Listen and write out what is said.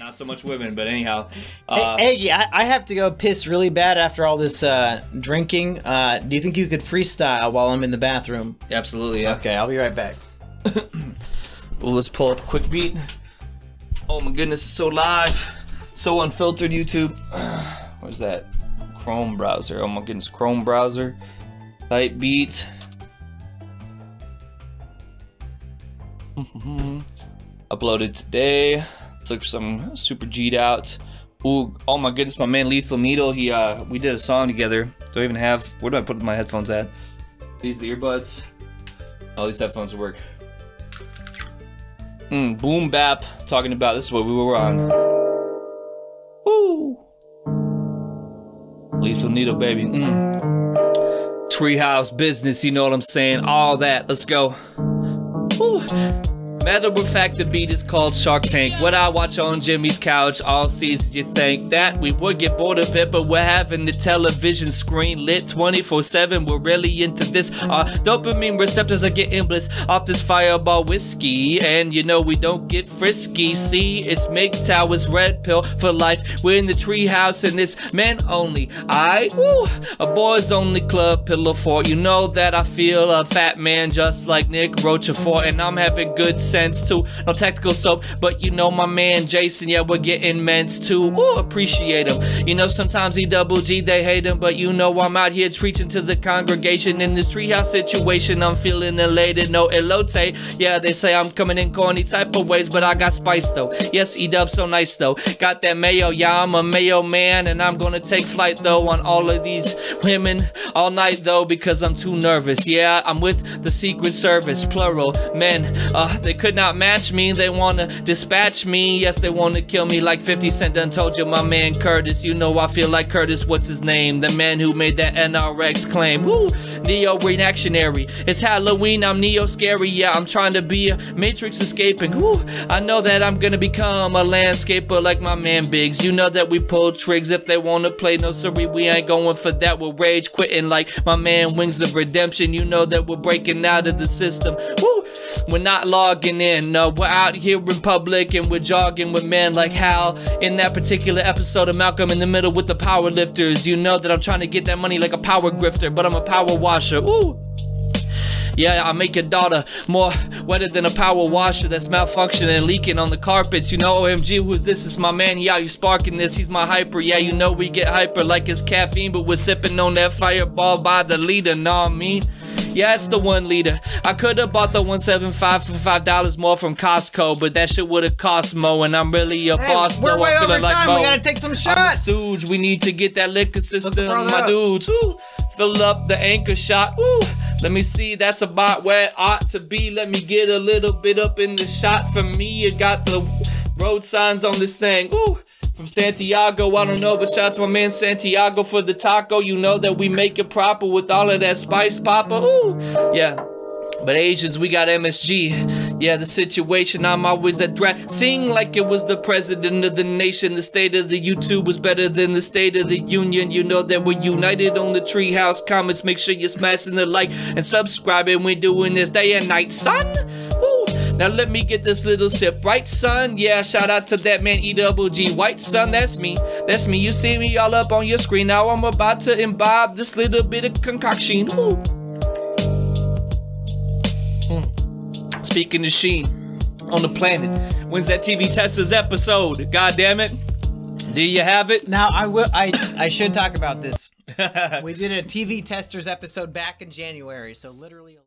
not so much women, but anyhow. Uh, hey, Eggy, I, I have to go piss really bad after all this uh, drinking. Uh, do you think you could freestyle while I'm in the bathroom? absolutely, yeah. Okay, I'll be right back. Well, let's pull up a quick beat. Oh my goodness, it's so live, so unfiltered. YouTube. Where's that? Chrome browser. Oh my goodness, Chrome browser. Type beat. Uploaded today. Look for some super G'd out. Ooh, oh my goodness, my man Lethal Needle. He uh, we did a song together. Do I even have? Where do I put my headphones at? These are the earbuds. Oh, these headphones work. Mm, boom bap. Talking about this is what we were on. Woo. Lethal Needle, baby. Mm. Treehouse business, you know what I'm saying? All that. Let's go. Woo. Matter of fact, the beat is called Shark Tank. What I watch on Jimmy's couch all season, you think that we would get bored of it, but we're having the television screen lit 24 7. We're really into this. Our dopamine receptors are getting bliss off this fireball whiskey, and you know we don't get frisky. See, it's MGTOW's red pill for life. We're in the treehouse, and it's men only. I, woo, a boys only club pillow fort. You know that I feel a fat man just like Nick Rochefort, and I'm having good sense too. No tactical soap, but you know my man Jason, yeah, we're getting men's too. Ooh, appreciate him. You know, sometimes he double G, they hate him, but you know I'm out here preaching to the congregation in this treehouse situation. I'm feeling elated, no elote. Yeah, they say I'm coming in corny type of ways, but I got spice though. Yes, E dub so nice though. Got that mayo, yeah, I'm a mayo man, and I'm gonna take flight though on all of these women all night though because I'm too nervous. Yeah, I'm with the Secret Service, plural men. Uh, they could not match me. They wanna dispatch me. Yes, they wanna kill me like 50 Cent done told you, my man Curtis. You know I feel like Curtis. What's his name? The man who made that NRX claim. Woo, Neo reactionary. It's Halloween. I'm Neo scary. Yeah, I'm trying to be a Matrix escaping. Woo, I know that I'm gonna become a landscaper like my man Biggs. You know that we pull trigs if they wanna play. No, sorry, we ain't going for that. We're rage quitting like my man Wings of Redemption. You know that we're breaking out of the system. Woo, we're not logging in. No, we're out here in public and we're jogging with men like Hal in that particular episode of Malcolm in the Middle with the power lifters. You know that I'm trying to get that money like a power grifter, but I'm a power washer. Ooh. Yeah, I make your daughter more wetter than a power washer that's malfunctioning and leaking on the carpets. You know, OMG, who's this? It's my man. Yeah, you sparking this. He's my hyper. Yeah, you know we get hyper like it's caffeine, but we're sipping on that fireball by the leader. What I mean? Yeah, it's the one liter. I could have bought the 175 for five dollars more from Costco, but that shit would have cost mo. And I'm really a Hey, boss we're though. way I'm feeling over like time. Mo. We gotta take some I'm a shots. stooge. We need to get that liquor system, my up. dudes. Fill up the anchor shot. Woo. Let me see. That's about where it ought to be. Let me get a little bit up in the shot. For me, you got the road signs on this thing. From Santiago, I don't know, but shout out to my man Santiago for the taco. You know that we make it proper with all of that spice popper. Ooh, yeah. But Asians, we got MSG. Yeah, the situation, I'm always at dra- Sing like it was the president of the nation. The state of the YouTube was better than the state of the union. You know that we're united on the treehouse comments. Make sure you're smashing the like and subscribing. We're doing this day and night, son. Now let me get this little sip, right, son? Yeah, shout out to that man EWG. white son. That's me, that's me. You see me all up on your screen. Now I'm about to imbibe this little bit of concoction. Woo. Hmm. Speaking of Sheen on the planet, when's that TV Testers episode? God damn it. Do you have it? Now I will. I I should talk about this. we did a TV testers episode back in January, so literally.